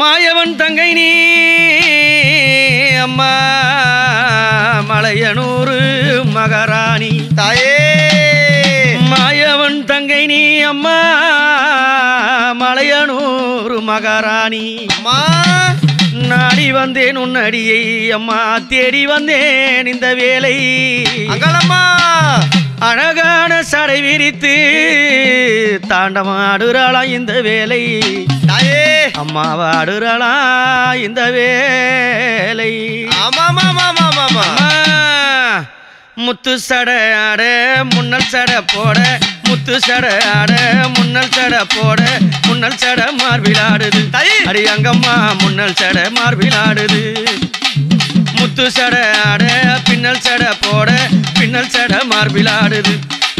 மாயவன் தங்கை நீ. அம்மா மலையனூரு மகாராணி. தாயே. மாயவன் தங்கை நீ அம்மா மலையனூரு மகாராணி. அம்மா. நாடி வந்தேன் உன்னடியை அம்மா தேடி வந்தேன் இந்த வேலை. அங்கலம்மா அழகான சடை விரித்து தாண்டமாடுறாளா இந்த வேலை. தாயே அம்மாவாடுறாளா இந்த வேலை. அம்மா, முத்து சடை ஆட முன்னல் சடை போட முத்து சடை ஆட முன்னல் சடை போட முன்னல் சடை மார்பிலாடுது. அடி அங்கம்மா முன்னல் சடை மார்பிலாடுது. முத்து சடை ஆட பின்னல் சடை போட பின்னல் சடை மார்பிலாடுது.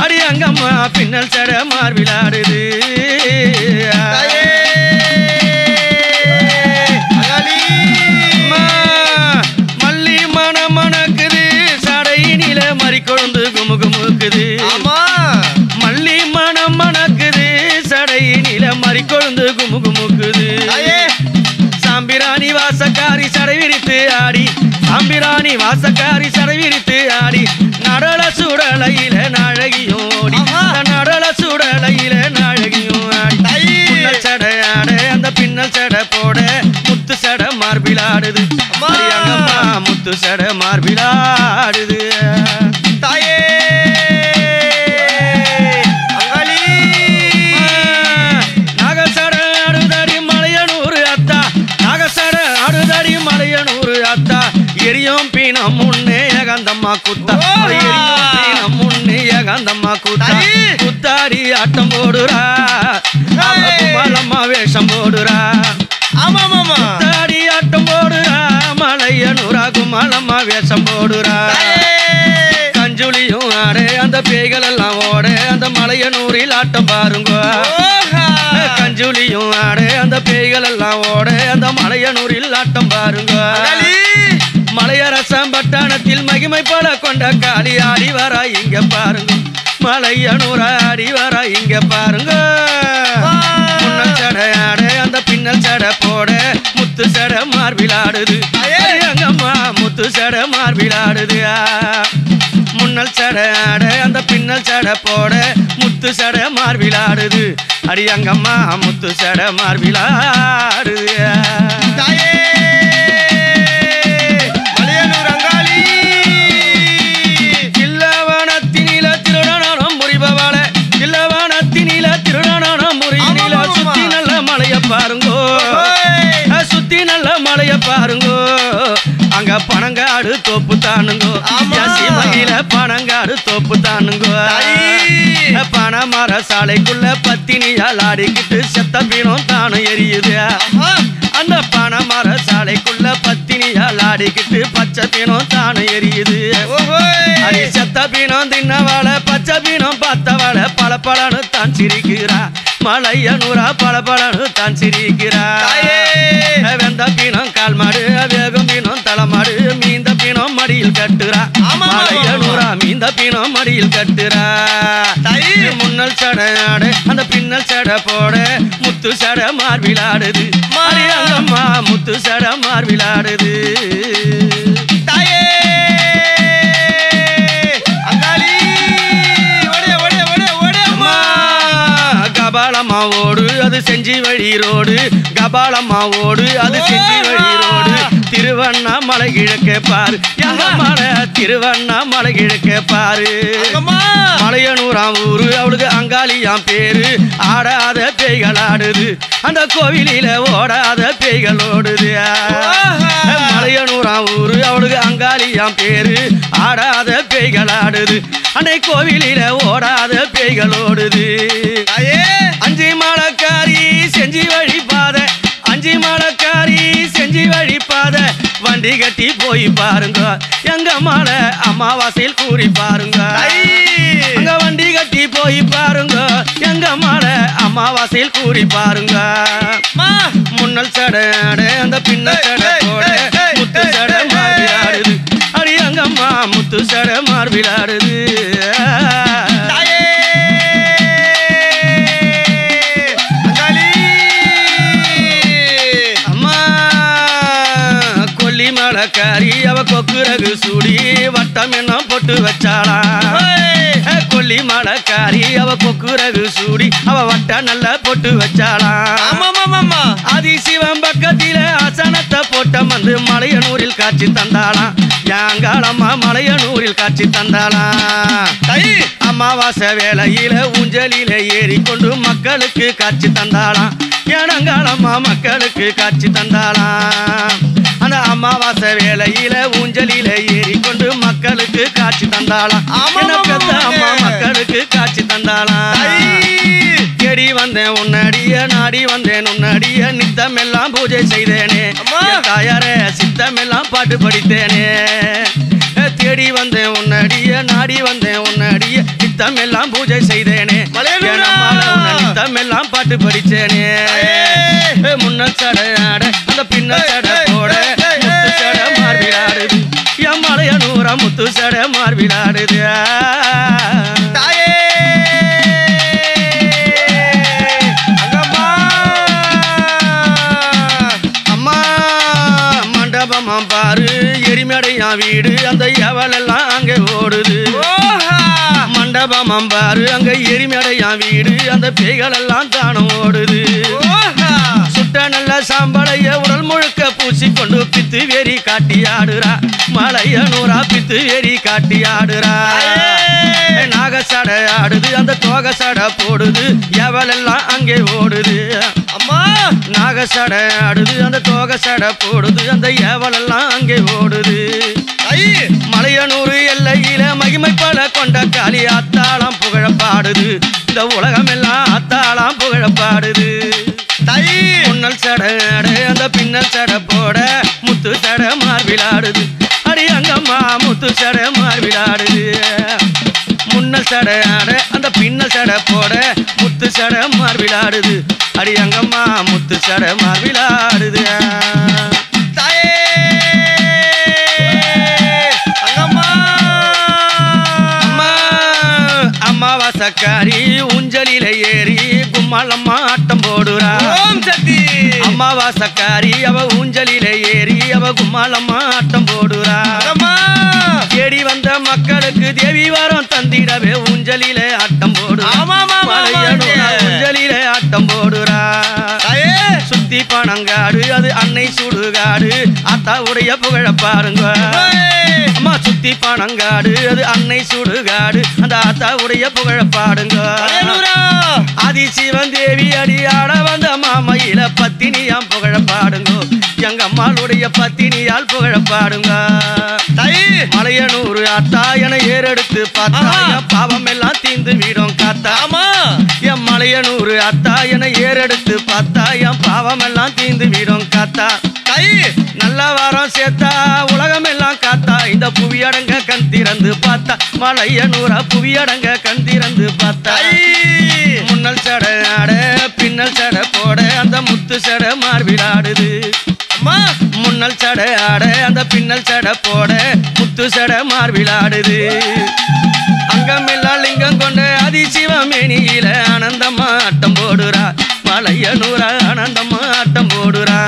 அடி அங்கம்மா பின்னல் சடை மார்பிலாடுது. சாம்பிராணி வாசக்காரி சடை விரித்து ஆடி நடல சுடலையில ஆஹா. நடல சுடலையில நாழகியும் ஆடி சடை ஆட அந்த பின்னல் சடை போட முத்து சடை மார்பிலாடுது முத்து சடை மார்பிலாடுது எரியும் பீனம் முன்னே ஏகாந்தம்மா குத்தா. எரியும் பீனம் முன்னே ஏகாந்தம்மா குத்தா. தாயி. குத்தாடி ஆட்டம் போடுறா. கும்பலம்மா வேஷம் போடுறா. தாடி ஆட்டம் போடுறா. மலையனூரா குமாலம்மா வேஷம் போடுறா. தாயே கஞ்சுலியும் ஆடு அந்த பேய்கள் எல்லாம் ஓட அந்த மலையனூரில் ஆட்டம் பாருங்க. ஓஹா! கஞ்சுலியும் ஆடு அந்த பேய்கள் எல்லாம் ஓட அந்த மலையனூரில் ஆட்டம் பாருங்க. பட்டணத்தில் மகிமை பல கொண்ட காளி ஆடி வரா இங்க பாருங்க. மலையனூர் ஆடி வரா இங்க பாருங்க. முன்னல் சடை ஆடு அந்த பின்னல் சடை போட. முத்து சடை மார்பிலாடுது. ஐயே. அங்கம்மா முத்து சடை மார்பிலாடுது. முன்னல் சடை ஆட அந்த பின்னல் சடை போட. முத்து சடை மார்பிலாடுது. அடி அங்கம்மா முத்து சடை மார்பிலாடுது. தாயே! தோப்பு தானுங்கோ ஆமா. மயில பனங்காடு தோப்பு தானுங்கோ பனைமர சாலைக்குள்ள பத்தினியால் ஆடிக்கிட்டு செத்த பீனம் தானும் எரியுது. அந்த பனைமர சாலைக்குள்ள பத்தினியால் ஆடிக்கிட்டு பச்சை பீனம் தானும் எரியுது. அடி செத்த பீனம் தின்னவாள பச்சை பீனம் பார்த்தவாள பல பலனு தான் சிரிக்கிறா மலையனூரா பல பலனு தான் சிரிக்கிறா. வெந்த பீனம் கால் மாடு மடியில் கட்டுறா. மலையனூரா மீந்த பீனம் மடியில் கட்டுறா. முன்னல் சடை ஆடு அந்த பின்னல் சடை போட. முத்து சடை மார்பிலாடுது அம்மா. மாரியங்கம்மா முத்து சடை மார்பிலாடுது கபாலம்மா ஓடு அது செஞ்சி வழி ரோடு கபாலம்மா ஓடு அது செஞ்சி வழி ரோடு திருவண்ணாமலை கிழக்க பாரு. மலை? திருவண்ணாமலை கிழக்க பாரு. மலையனூராம் ஊரு அவளுக்கு அங்காளியாம் பேரு. ஆடாத பேய்கள் ஆடுது. அந்த கோவிலில ஓடாத பேய்கள் ஓடுது. மலையனூராம் ஊரு அவளுக்கு அங்காளியாம் பேரு. ஆடாத பேய்கள் ஆடுது. அன்னை கோவிலில ஓடாத பேய்கள் ஓடுது. செஞ்சி வழிபாத அஞ்சு மலைக்காரி செஞ்சி வழிபாத வண்டி கட்டி போய் பாருங்க. எங்க மலை அமாவாசையில் கூறி பாருங்க. அங்க வண்டி கட்டி போய் பாருங்க. எங்க மலை அமாவாசையில் கூறி பாருங்க. முன்னல் சடாடு அந்த பின்னல் சடை முத்து சடை ஏய், மார்பிலாடுது. அடி அங்கம்மா முத்து சடை மார்பிலாடுது. தாயே கொக்குரகு சூடி வட்டம் என்ன பொட்டு வச்சாளா? கொல்லி மலக்காரி அவ கொக்குரகு சூடி அவ வட்ட நல்ல பொட்டு வச்சாளா? ஆதிசிவன் பக்கத்தில ஆசனத்தை போட்ட வந்து மலையனூரில் காட்சி தந்தாளாம் யாங்காளம்மா மலையனூரில் காட்சி தந்தாளாம் அமாவாசை வேளையில ஊஞ்சலில ஏறிக்கொண்டு மக்களுக்கு காட்சி தந்தாளாம் ஏனங்காலம்மா மக்களுக்கு காட்சி தந்தாளாம் அந்த அமாவாசை வேளையில ஊஞ்சலில ஏறிக்கொண்டு மக்களுக்கு காட்சி தந்தாளாம். என்ன பெத்த. அம்மா மக்களுக்கு காட்சி தந்தாளாம். தேடி வந்தேன் உன்னடிய நாடி வந்தேன் உன்னடிய நித்தமெல்லாம் பூஜை செய்தேனே. தாயாரே சித்தமெல்லாம் பாட்டு படித்தேனே. தேடி வந்தேன் உன்னடிய நாடி வந்தேன் உன்னடிய நித்தமெல்லாம் பூஜை செய்தேனே. நித்தமெல்லாம் பாட்டு படிச்சேனே ஏ, முன்னல் சடை அந்த பின்னல் சடை மலையனூரா முத்து சடை மார்பிலாடுது. தாயே! அங்கம்மா! அம்மா! மண்டபமா பாரு. எரிமடையா வீடு. அந்த எவலெல்லாம் அங்கே ஓடுது? மண்டபமா பாரு. அங்க எரிமடையா வீடு. அந்த பேய்கள் எல்லாம் தானம் ஓடுது. சுட்ட நல்ல சாம்பளைய முழுக்க பூசிக்கொண்டு பித்து வெறி காட்டி ஆடுறா. மலைய நூறா பித்து வெறி காட்டி ஆடுறா. நாக சடை ஆடுது அந்த தோக சடை போடுது. எவலெல்லாம் அங்கே ஓடுது. அம்மா! நாக சடை ஆடுது அந்த தோக சடை போடுது. அந்த ஏவலெல்லாம் அங்கே ஓடுது. தை மலையனூர் எல்லையில மகிமை பல கொண்ட காளி அத்தாளம் புகழ பாடுது. இந்த உலகம் எல்லாம் அத்தாளம் புகழ பாடுது. பின்னல் சட அந்த பின்னல் சடை போட முத்து சடை மார்பிலாடுது. அடி அங்கம்மா முத்து சடை மார்பிலாடுது. முன்னல் சட ஆட அந்த பின்னல் சடை போட முத்து சடை மார்பிலாடுது. அடி அங்கம்மா முத்து சட மார்பிலாடுது. தாயே! அம்மாவாசக்காரி ஊஞ்சலில ஏறி கும்மாளம்மா ஆட்டம் போடுறா. சக்தி. அம்மாவாசக்காரி அவ ஊஞ்சலில ஏறி அவ கும்மாளம்மா ஆட்டம் போடுறா. தேடி வந்த மக்களுக்கு தேவி வரம் தந்திடவே ஊஞ்சலில ஆட்டம் போடுறா. ஊஞ்சலில ஆட்டம் போடுறா. சுத்தி பணங்காடு அது அன்னை சுடுகாடு. அத்தாவுடைய புகழ பாருங்க. அம்மா சுத்தி பணங்காடு அது அன்னை சுடுகாடு. அந்த ஆத்தாவுடைய புகழ பாடுங்க. ஆதி சிவன் தேவி அடியாட வந்த மாமையில பத்தினியாம் புகழ பாடுங்கோ. எங்க அம்மாளுடைய பத்தினியால் புகழ பாடுங்க. மலையனூர் அத்தா என ஏறெடுத்து பார்த்தா. பாவம் எல்லாம் தீந்து வீடும் காத்தா. ஆமா. என் மலையனூர் அத்தா என ஏறெடுத்து பார்த்தா. என் பாவம் எல்லாம் தீந்து வீடும் காத்தா. தை நல்ல வாரம் சேர்த்தா உலகம் எல்லாம் காத்தா. இந்த புவியடங்க கண் திறந்து பார்த்தா. மலையனூரா புவியடங்க கண் திறந்து பார்த்தா. முன்னல் சடை ஆட பின்னல் சடை போட அந்த முத்து சடை மார்பிலாடுது அம்மா. முன்னல் சடை ஆட அந்த பின்னல் சடை போட முத்து சடை மார்பிலாடுது. அங்கமெல்லாம் லிங்கம் கொண்ட அதிசிவமேனியில ஆனந்தமா ஆட்டம் போடுறா. மலையனூரா ஆனந்தமா ஆட்டம் போடுறா.